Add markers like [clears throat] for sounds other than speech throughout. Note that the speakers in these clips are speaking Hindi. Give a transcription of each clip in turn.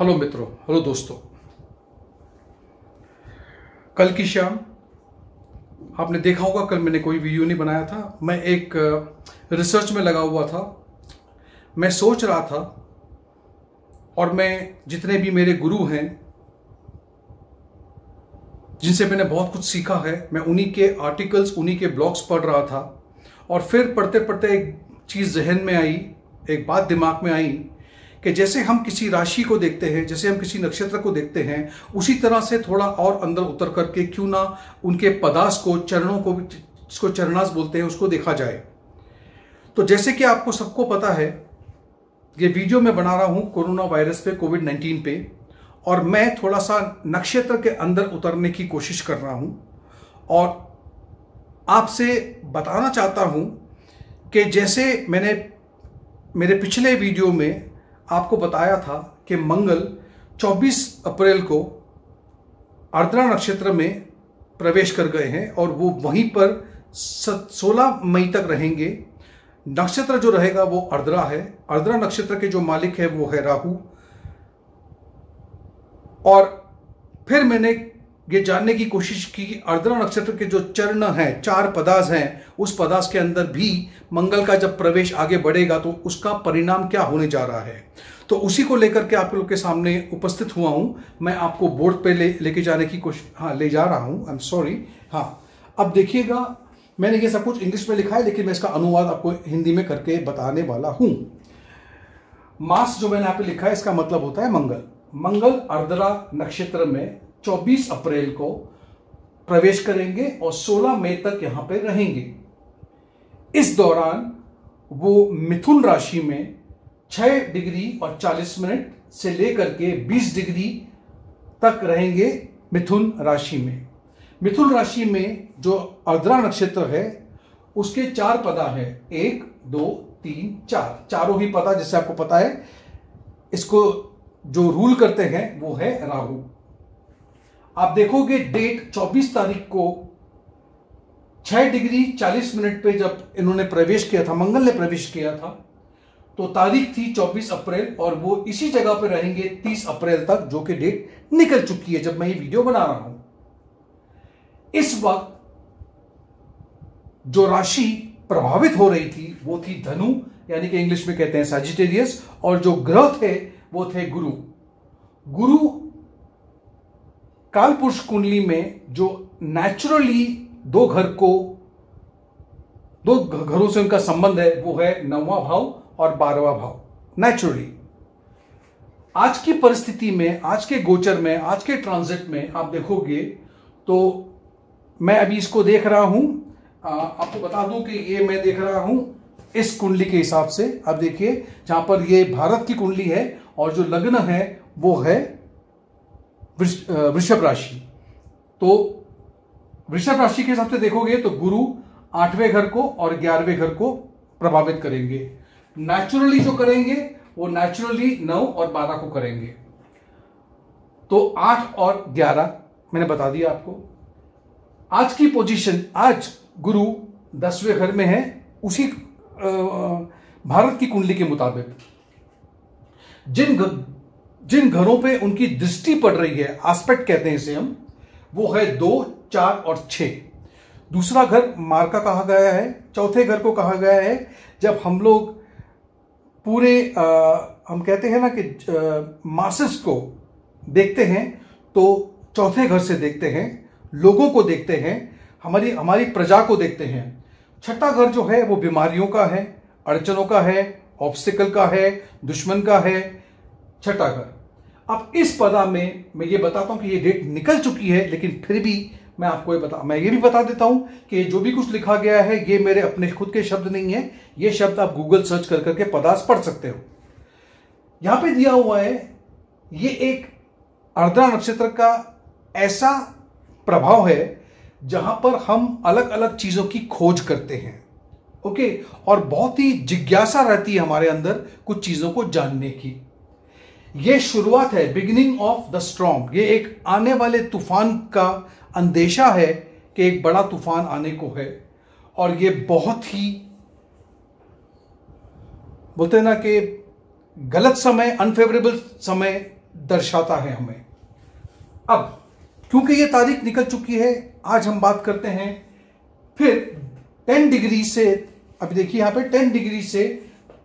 हेलो मित्रों, हेलो दोस्तों। कल की शाम आपने देखा होगा, कल मैंने कोई वीडियो नहीं बनाया था। मैं एक रिसर्च में लगा हुआ था। मैं सोच रहा था और मैं, जितने भी मेरे गुरु हैं, जिनसे मैंने बहुत कुछ सीखा है, मैं उन्हीं के आर्टिकल्स उन्हीं के ब्लॉग्स पढ़ रहा था। और फिर पढ़ते पढ़ते एक चीज़ जहन में आई, एक बात दिमाग में आई कि जैसे हम किसी राशि को देखते हैं, जैसे हम किसी नक्षत्र को देखते हैं, उसी तरह से थोड़ा और अंदर उतर करके क्यों ना उनके पदास को, चरणों को, जिसको चरणास बोलते हैं, उसको देखा जाए। तो जैसे कि आपको सबको पता है, ये वीडियो मैं बना रहा हूँ कोरोना वायरस पे, कोविड नाइन्टीन पे, और मैं थोड़ा सा नक्षत्र के अंदर उतरने की कोशिश कर रहा हूँ। और आपसे बताना चाहता हूँ कि जैसे मैंने, मेरे पिछले वीडियो में आपको बताया था कि मंगल 24 अप्रैल को आर्द्रा नक्षत्र में प्रवेश कर गए हैं और वो वहीं पर 16 मई तक रहेंगे। नक्षत्र जो रहेगा वो अर्द्रा है। अर्द्रा नक्षत्र के जो मालिक है वो है राहु। और फिर मैंने ये जानने की कोशिश की कि नक्षत्र के जो चरण हैं, चार पदार्थ हैं, उस पदार्थ के अंदर भी मंगल का जब प्रवेश आगे बढ़ेगा तो उसका परिणाम क्या होने जा रहा है? तो उसी को लेकर के आप लोग के सामने उपस्थित हुआ हूँ। मैं आपको बोर्ड पे ले, लेके जाने की कोशिश हाँ ले जा रहा हूँ। आई एम सॉरी हाँ। अब देखिएगा, मैंने ये सब कुछ इंग्लिश में लिखा है, लेकिन मैं इसका अनुवाद आपको हिंदी में करके बताने वाला हूँ। मास जो मैंने यहाँ पे लिखा है, इसका मतलब होता है मंगल। मंगल अर्द्रा नक्षत्र में 24 अप्रैल को प्रवेश करेंगे और 16 मई तक यहाँ पर रहेंगे। इस दौरान वो मिथुन राशि में 6 डिग्री और 40 मिनट से लेकर के 20 डिग्री तक रहेंगे मिथुन राशि में। मिथुन राशि में जो अर्द्रा नक्षत्र है, उसके चार पदा है। एक, दो, तीन, चार। चारों ही पदा, जैसे आपको पता है, इसको जो रूल करते हैं, वो है राहु। आप देखोगे डेट 24 तारीख को 6 डिग्री 40 मिनट पे जब इन्होंने प्रवेश किया था, मंगल ने प्रवेश किया था तो तारीख थी 24 अप्रैल और वो इसी जगह पे रहेंगे 30 अप्रैल तक, जो कि डेट निकल चुकी है, जब मैं ये वीडियो बना रहा हूँ। इस वक्त जो राशि प्रभावित हो रही थी, वो थी धनु, यानी कि इंग्लिश में कहते हैं सजिटेरियस और जो ग्रह थे, वो थे गुरु। गुरु कालपुरुष कुंडली में जो नेचुरली दो घर को दो घरों से उनका संबंध है वो है नौवा भाव और बारहवा भाव नेचुरली आज की परिस्थिति में आज के गोचर में आज के ट्रांजिट में आप देखोगे तो मैं अभी इसको देख रहा हूँ। आ, आपको बता दूँ कि ये मैं देख रहा हूँ इस कुंडली के हिसाब से। आप देखिए जहाँ पर ये भारत की कुंडली है और जो लग्न है वो है वृषभ राशि। तो वृषभ राशि के हिसाब से देखोगे तो गुरु आठवें घर को और ग्यारहवें घर को प्रभावित करेंगे। नेचुरली जो करेंगे, वो नेचुरली नौ और बारह को करेंगे। तो आठ और ग्यारह, मैंने बता दिया आपको। आज की पोजीशन आज गुरु दसवें घर में है, उसी भारत की कुंडली के मुताबिक। जिन जिन घरों पे उनकी दृष्टि पड़ रही है आस्पेक्ट कहते हैं इसे हम वो है दो चार और छ दूसरा घर मार्का कहा गया है चौथे घर को कहा गया है जब हम लोग पूरे आ, हम कहते हैं ना कि मासेस को देखते हैं तो चौथे घर से देखते हैं लोगों को देखते हैं हमारी हमारी प्रजा को देखते हैं। छठा घर जो है वो बीमारियों का है अड़चनों का है ऑब्स्टिकल का है दुश्मन का है छठा घर। अब इस पदा में मैं ये बताता हूँ कि ये डेट निकल चुकी है, लेकिन फिर भी मैं आपको ये बता, मैं ये भी बता देता हूँ कि जो भी कुछ लिखा गया है, ये मेरे अपने खुद के शब्द नहीं है। ये शब्द आप गूगल सर्च कर करके पदार्थ पढ़ सकते हो। यहाँ पे दिया हुआ है, ये एक अर्द्रा नक्षत्र का ऐसा प्रभाव है, जहाँ पर हम अलग अलग चीज़ों की खोज करते हैं। ओके? और बहुत ही जिज्ञासा रहती है हमारे अंदर कुछ चीज़ों को जानने की। ये शुरुआत है बिगिनिंग ऑफ़ द स्ट्रॉन्ग ये एक आने वाले तूफ़ान का अंदेशा है कि एक बड़ा तूफ़ान आने को है। और ये बहुत ही, बोलते ना कि गलत समय अनफेवरेबल समय दर्शाता है हमें। अब, क्योंकि ये तारीख निकल चुकी है, आज हम बात करते हैं, फिर 10 डिग्री से, अभी देखिए यहाँ पे 10 डिग्री से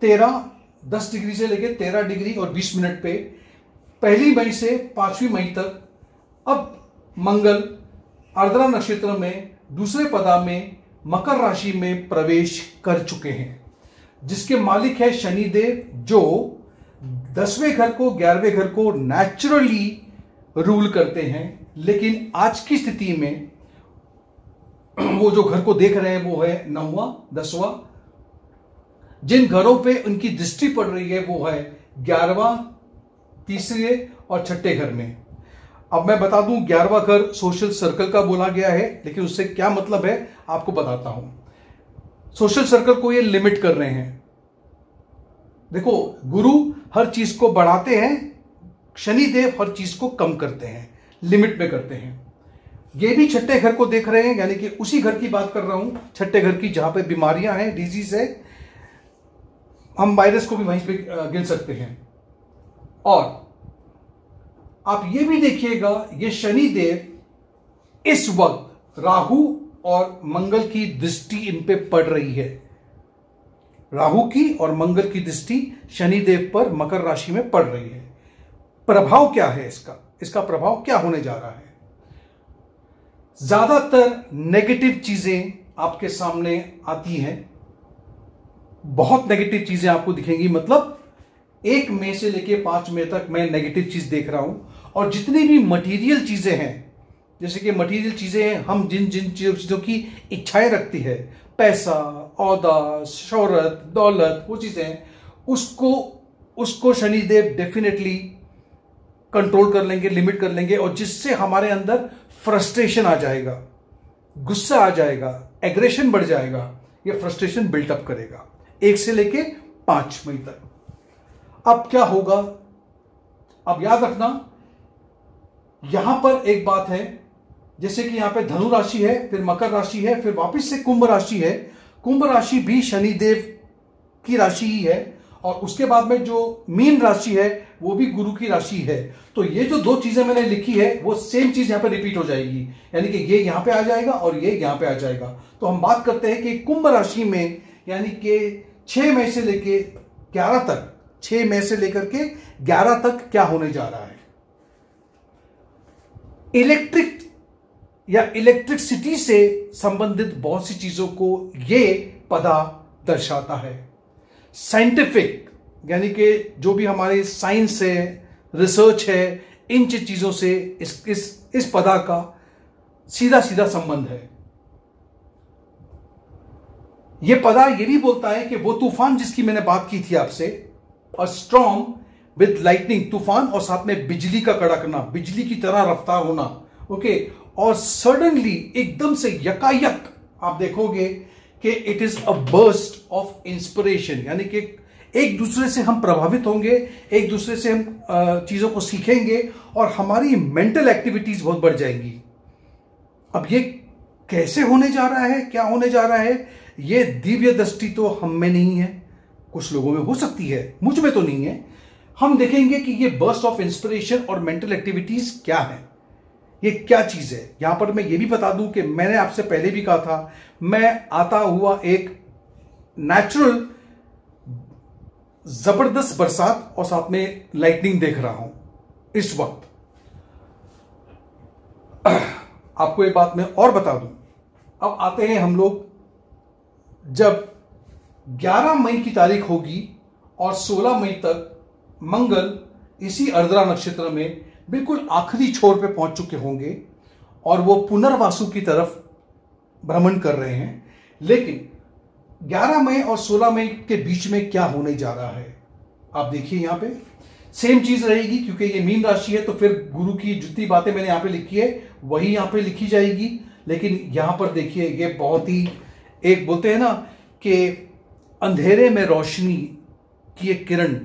13 10 डिग्री से लेकर 13 डिग्री और 20 मिनट पे पहली मई से पांचवी मई तक, अब मंगल अर्द्रा नक्षत्र में, दूसरे पदा में, मकर राशि में प्रवेश कर चुके हैं। जिसके मालिक है शनिदेव, जो दसवें घर को, ग्यारहवें घर को नेचुरली रूल करते हैं। लेकिन आज की स्थिति में वो जो घर को देख रहे हैं, वो है नौवा, दसवा जिन घरों पे उनकी दृष्टि पड़ रही है, वो है ग्यारहवा, तीसरे और छठे घर में। अब मैं बता दूँ, ग्यारहवा घर सोशल सर्कल का बोला गया है, लेकिन उससे क्या मतलब है, आपको बताता हूँ। सोशल सर्कल को ये लिमिट कर रहे हैं। देखो, गुरु हर चीज़ को बढ़ाते हैं, शनिदेव हर चीज़ को कम करते हैं लिमिट में करते हैं। ये भी छठे घर को देख रहे हैं, यानी कि उसी घर की बात कर रहा हूँ, छठे घर की जहाँ पे बीमारियाँ हैं डिज़ीज़ है हम वायरस को भी वहीं पे गिन सकते हैं। और आप ये भी देखिएगा, ये शनिदेव इस वक्त राहु और मंगल की दृष्टि इन पे पड़ रही है। राहु की और मंगल की दृष्टि शनिदेव पर मकर राशि में पड़ रही है। प्रभाव क्या है इसका? इसका प्रभाव क्या होने जा रहा है? ज़्यादातर नेगेटिव चीज़ें आपके सामने आती हैं। बहुत नेगेटिव चीज़ें आपको दिखेंगी। मतलब एक मई से लेके पाँच मई तक मैं नेगेटिव चीज़ देख रहा हूँ। और जितनी भी मटेरियल चीज़ें हैं, जैसे कि मटेरियल चीज़ें हम जिन जिन चीज़ों की इच्छाएँ रखती है, पैसा औदा शोहरत, दौलत, वो चीज़ें, उसको उसको शनिदेव डेफिनेटली कंट्रोल कर लेंगे लिमिट कर लेंगे, और जिससे हमारे अंदर फ्रस्ट्रेशन आ जाएगा, गुस्सा आ जाएगा एग्रेशन बढ़ जाएगा, ये फ्रस्ट्रेशन बिल्टअप करेगा। एक से लेके पाँच मई तक। अब क्या होगा? अब याद रखना, यहाँ पर एक बात है, जैसे कि यहाँ पे धनु राशि है, फिर मकर राशि है, फिर वापस से कुंभ राशि है। कुंभ राशि भी शनिदेव की राशि ही है, और उसके बाद में जो मीन राशि है, वो भी गुरु की राशि है। तो ये जो दो चीज़ें मैंने लिखी है, वो सेम चीज़ यहाँ पे रिपीट हो जाएगी। यानी कि ये यहाँ पे आ जाएगा और ये यहाँ पे आ जाएगा। तो हम बात करते हैं कि कुंभ राशि में, यानी कि छह मई से लेके ग्यारह तक, छह मई से लेकर के ग्यारह तक क्या होने जा रहा है? इलेक्ट्रिक या इलेक्ट्रिसिटी से संबंधित बहुत सी चीज़ों को ये पदा दर्शाता है। साइंटिफिक, यानी कि जो भी हमारे साइंस है, रिसर्च है, इन चीज़ों से इस इस इस पदा का सीधा सीधा संबंध है। यह पदा यह भी बोलता है कि वो तूफ़ान जिसकी मैंने बात की थी आपसे और विद लाइटनिंग तूफ़ान और साथ में बिजली का कड़कना, बिजली की तरह रफ्तार होना ओके और सडनली एकदम से यकायक आप देखोगे कि it is a burst of inspiration यानी कि एक दूसरे से हम प्रभावित होंगे, एक दूसरे से हम चीज़ों को सीखेंगे और हमारी मेंटल एक्टिविटीज़ बहुत बढ़ जाएँगी। अब ये कैसे होने जा रहा है, क्या होने जा रहा है ये दिव्य दृष्टि तो हम में नहीं है। कुछ लोगों में हो सकती है, मुझमें तो नहीं है। हम देखेंगे कि ये बर्स्ट ऑफ़ इंस्पिरेशन और मेंटल एक्टिविटीज़ क्या है। ये क्या चीज़ है? यहाँ पर मैं ये भी बता दूँ कि मैंने आपसे पहले भी कहा था, मैं आता हुआ एक नेचुरल ज़बरदस्त बरसात और साथ में लाइटनिंग देख रहा हूँ, इस वक्त। [clears throat] आपको एक बात मैं और बता दूँ। अब आते हैं हम लोग जब 11 मई की तारीख होगी और 16 मई तक मंगल इसी अर्द्रा नक्षत्र में बिल्कुल आखिरी छोर पे पहुँच चुके होंगे और वो पुनर्वासु की तरफ़ भ्रमण कर रहे हैं। लेकिन 11 मई और 16 मई के बीच में क्या होने जा रहा है? आप देखिए यहाँ पे। सेम चीज़ रहेगी क्योंकि ये मीन राशि है तो फिर गुरु की जितनी बातें मैंने यहाँ पे लिखी है, वही यहाँ पे लिखी जाएगी। लेकिन यहाँ पर देखिए, ये बहुत ही एक बोलते हैं ना कि अंधेरे में रोशनी की एक किरण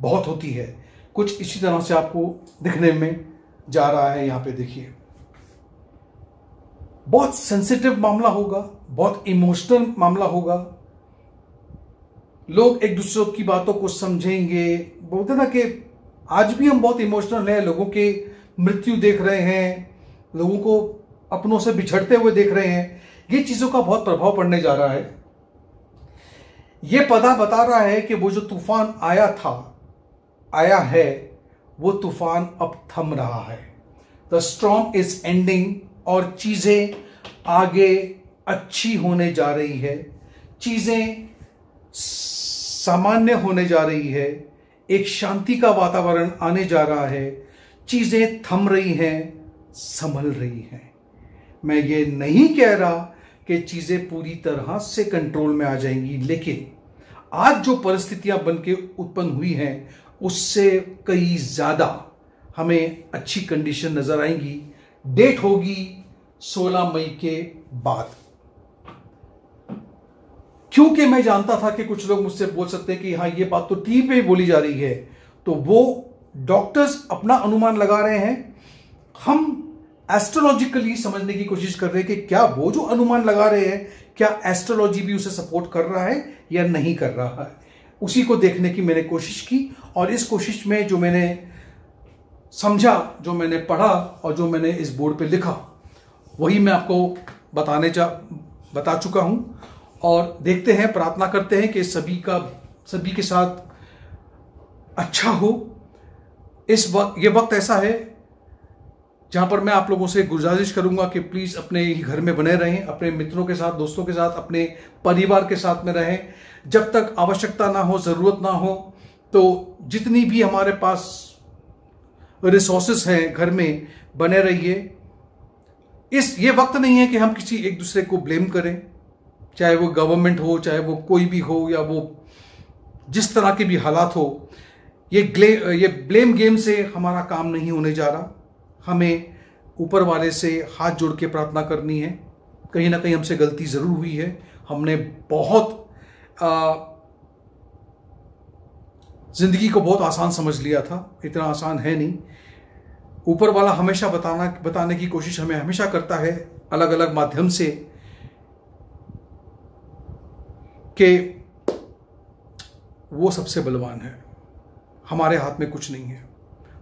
बहुत होती है। कुछ इसी तरह से आपको दिखने में जा रहा है यहाँ पे देखिए। बहुत सेंसिटिव मामला होगा, बहुत इमोशनल मामला होगा। लोग एक दूसरे की बातों को समझेंगे। बोलते ना कि आज भी हम बहुत इमोशनल हैं, लोगों के मृत्यु देख रहे हैं, लोगों को अपनों से बिछड़ते हुए देख रहे हैं। ये चीज़ों का बहुत प्रभाव पड़ने जा रहा है। ये पता बता रहा है कि वो जो तूफ़ान आया था, आया है, वो तूफ़ान अब थम रहा है। द स्ट्रॉम इज़ एंडिंग और चीज़ें आगे अच्छी होने जा रही है। चीज़ें सामान्य होने जा रही है। एक शांति का वातावरण आने जा रहा है। चीज़ें थम रही हैं, संभल रही हैं। मैं ये नहीं कह रहा कि चीज़ें पूरी तरह से कंट्रोल में आ जाएँगी। लेकिन आज जो परिस्थितियाँ बन के उत्पन्न हुई हैं, उससे कई ज़्यादा हमें अच्छी कंडीशन नज़र आएँगी। डेट होगी 16 मई के बाद। क्योंकि मैं जानता था कि कुछ लोग मुझसे बोल सकते हैं कि हाँ ये बात तो टीवी पे बोली जा रही है। तो वो डॉक्टर्स अपना अनुमान लगा रहे हैं। हम एस्ट्रोलॉजिकली समझने की कोशिश कर रहे हैं कि क्या वो जो अनुमान लगा रहे हैं, क्या एस्ट्रोलॉजी भी उसे सपोर्ट कर रहा है या नहीं कर रहा है? उसी को देखने की मैंने कोशिश की और इस कोशिश में जो मैंने समझा, जो मैंने पढ़ा और जो मैंने इस बोर्ड पे लिखा, वही मैं आपको बताने जा बता चुका हूँ। और देखते हैं, प्रार्थना करते हैं कि सभी का, सभी के साथ अच्छा हो। इस वक्त, ये वक्त ऐसा है जहाँ पर मैं आप लोगों से गुजारिश करूँगा कि प्लीज़ अपने ही घर में बने रहें, अपने मित्रों के साथ, दोस्तों के साथ, अपने परिवार के साथ में रहें। जब तक आवश्यकता ना हो, ज़रूरत ना हो तो जितनी भी हमारे पास रिसोर्सेस हैं घर में, बने रहिए। इस, ये वक्त नहीं है कि हम किसी एक दूसरे को ब्लेम करें, चाहे वो गवर्नमेंट हो, चाहे वो कोई भी हो, या वो जिस तरह के भी हालात हो। ये ग्ले ये ब्लेम गेम से हमारा काम नहीं होने जा रहा। हमें ऊपर वाले से हाथ जोड़ के प्रार्थना करनी है। कहीं ना कहीं हमसे गलती ज़रूर हुई है। हमने बहुत ज़िंदगी को बहुत आसान समझ लिया था। इतना आसान है नहीं। ऊपर वाला हमेशा बताना, बताने की कोशिश हमें हमेशा करता है अलग अलग माध्यम से कि वो सबसे बलवान है। हमारे हाथ में कुछ नहीं है।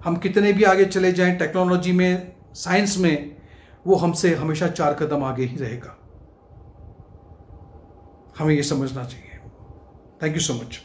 हम कितने भी आगे चले जाएँ टेक्नोलॉजी में साइंस में, वो हमसे हमेशा चार कदम आगे ही रहेगा। हमें ये समझना चाहिए। Thank you so much